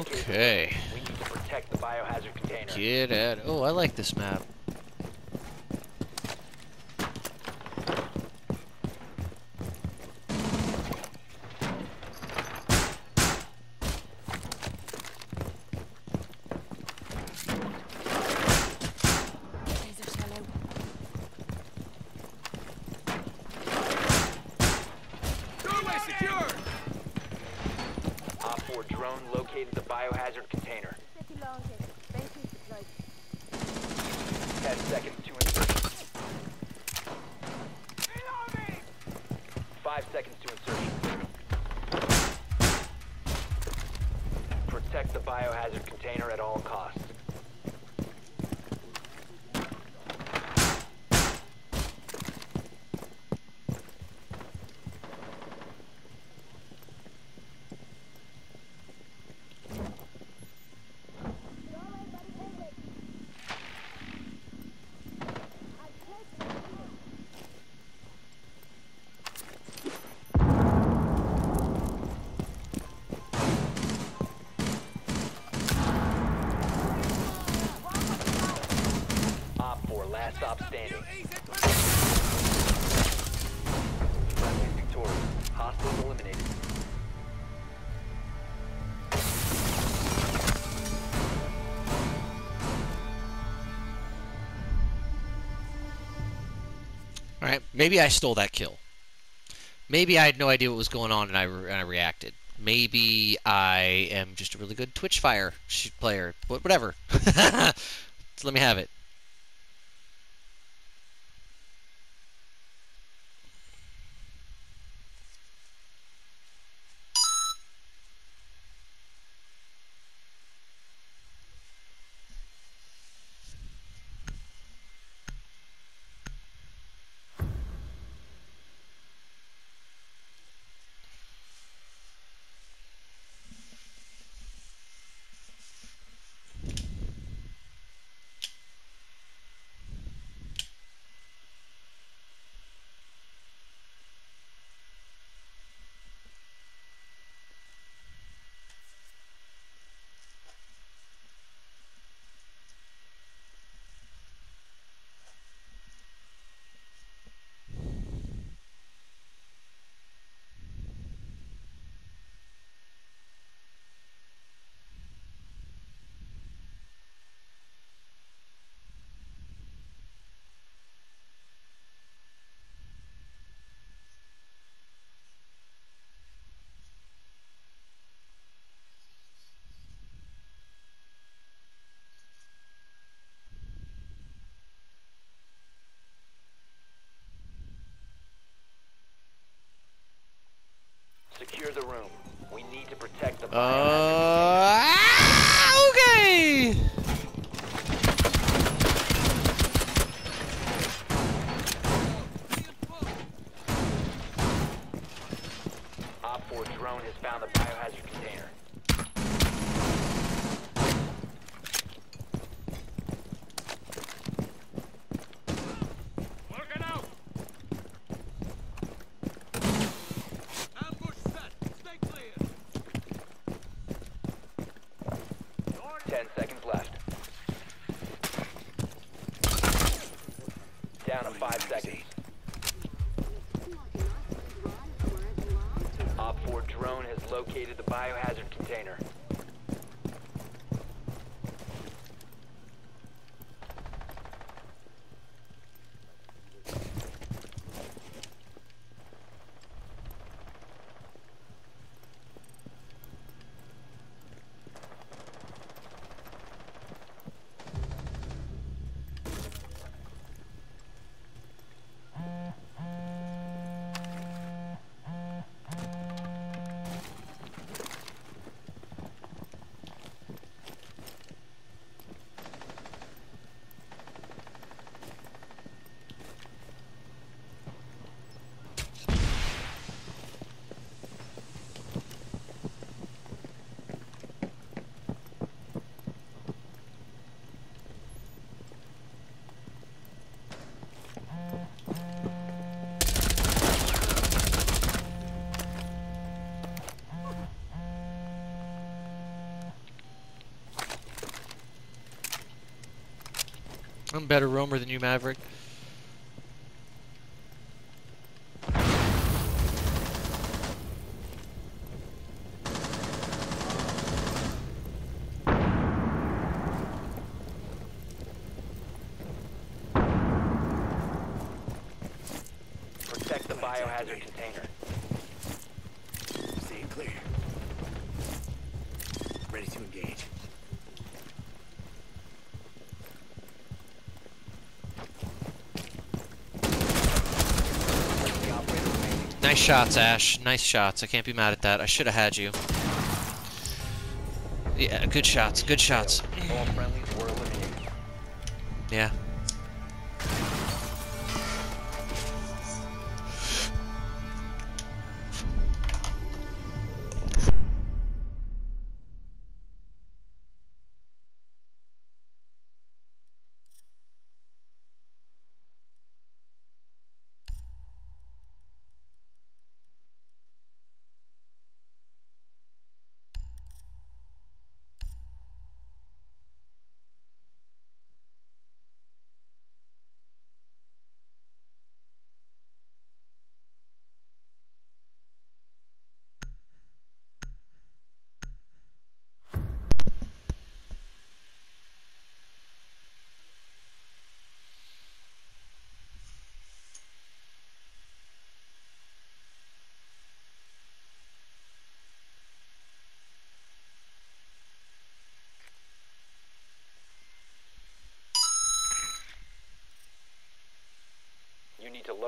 Okay. We need to protect the biohazard container. Get at. Oh, I like this map. Laser shallow. Doorway secured! OPFOR drone located the biohazard container. 10 seconds to insertion. 5 seconds to insertion. Protect the biohazard container at all costs. OPFOR, last stop standing. Friendly victorious. Hostiles eliminated. Alright, maybe I stole that kill. Maybe I had no idea what was going on and I, re- and I reacted. Maybe I am just a really good Twitch Fire player. Wh- Whatever. Let me have it. 10 seconds I'm a better roamer than you, Maverick. Protect the biohazard container. Stay clear. Ready to engage. The operator remaining. Nice shots, Ash. Nice shots. I can't be mad at that. I should have had you. Yeah, good shots. Good shots. All friendlies were eliminated. Yeah.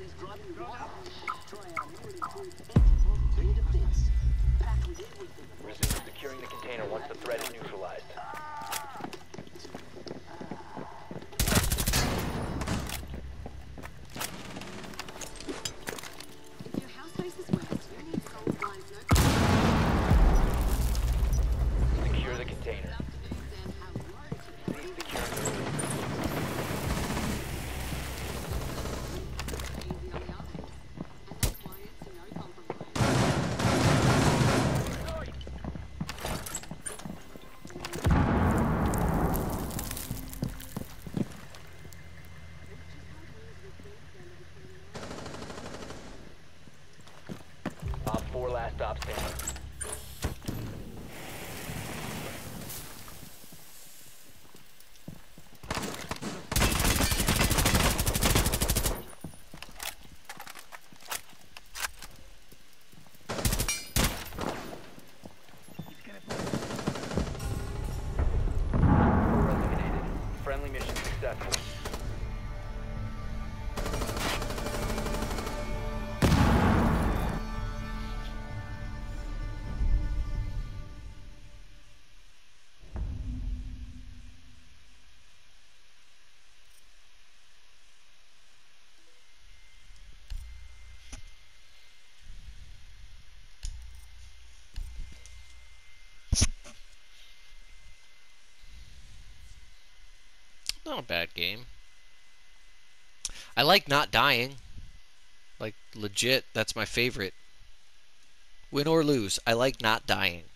Resume Not a bad game. I like not dying. Like legit, that's my favorite. Win or lose, I like not dying.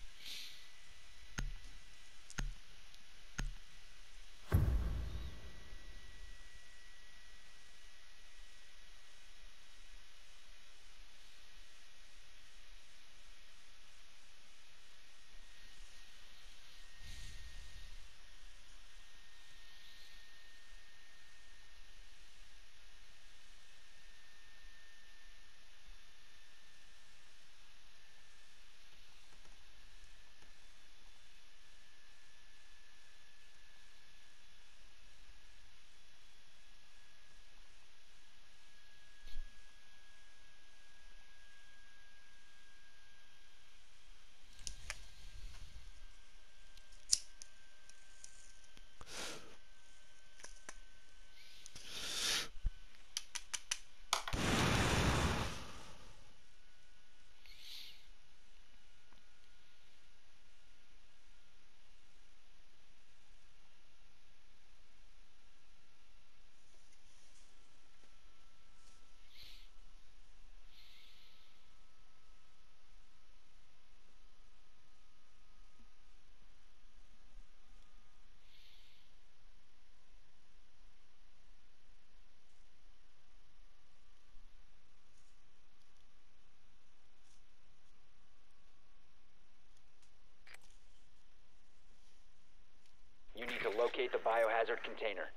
Container.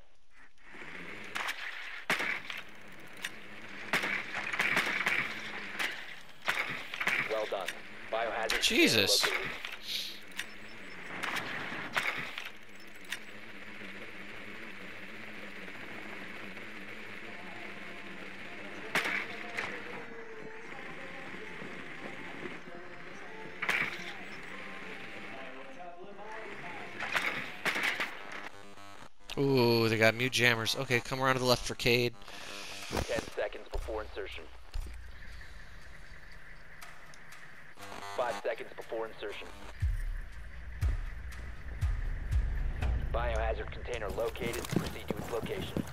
Well done. Biohazard Jesus. Mute jammers. Okay, come around to the left for Cade. 10 seconds before insertion. 5 seconds before insertion. Biohazard container located. Proceed to its location.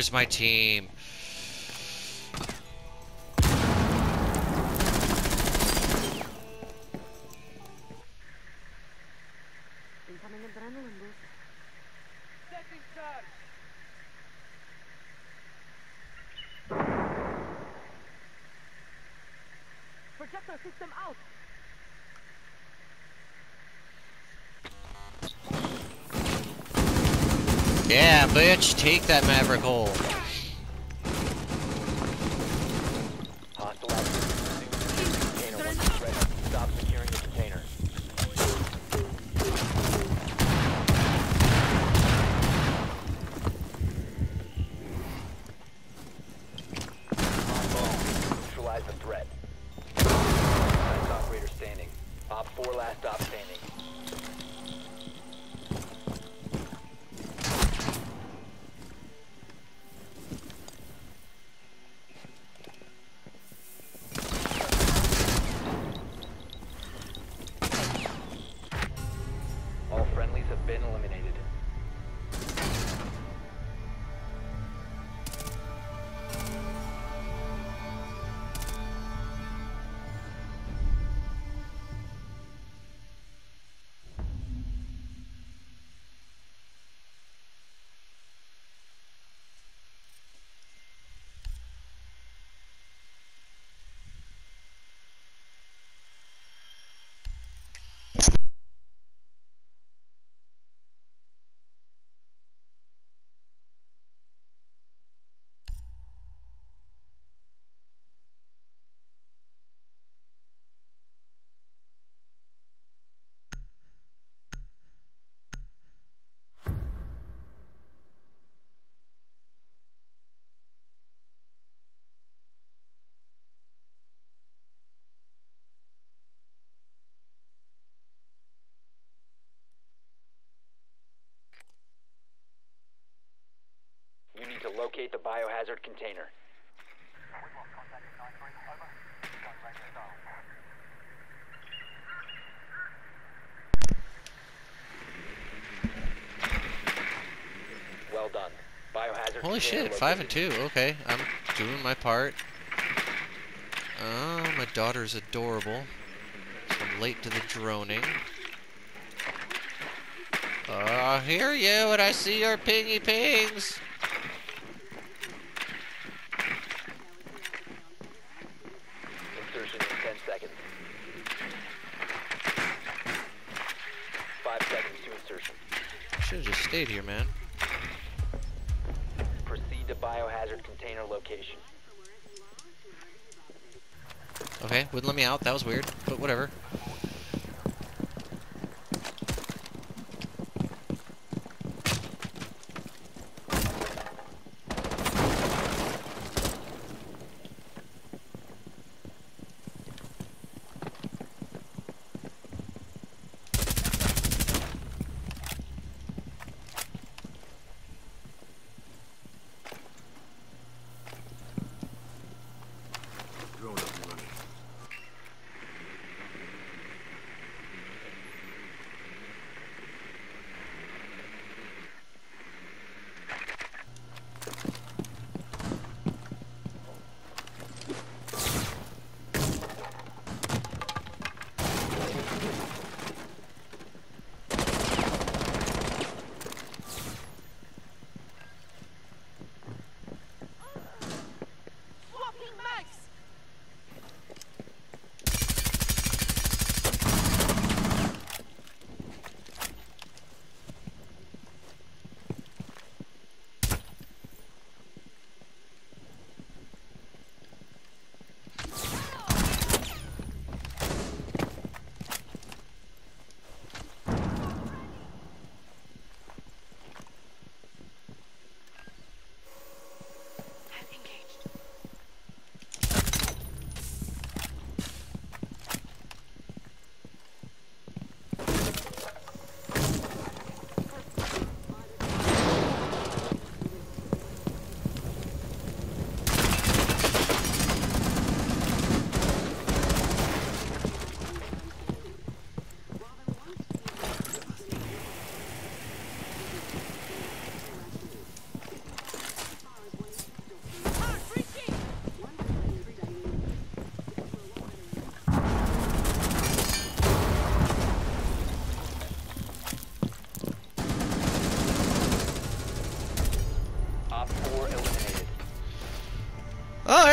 Where's my team? Projector system out. Yeah, bitch, take that Maverick hole. Hostile activity. Container once it's ready. Stop securing the container. Neutralize the threat. Last operator standing. OPFOR last op standing. Biohazard container. Well done. Biohazard Holy shit, five and two. Okay, I'm doing my part. Oh, my daughter's adorable. So I'm late to the droning. Ah, I hear you and I see your pingy pings. Insertion in 10 seconds. Five seconds to insertion. Should have just stayed here, man. Proceed to biohazard container location. Okay, wouldn't let me out. That was weird, but whatever.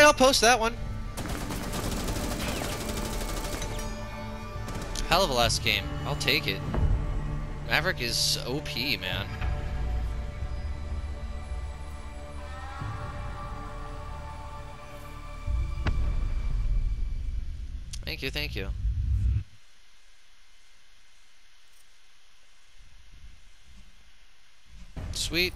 I'll post that one. Hell of a last game. I'll take it. Maverick is OP, man. Thank you, thank you. Sweet.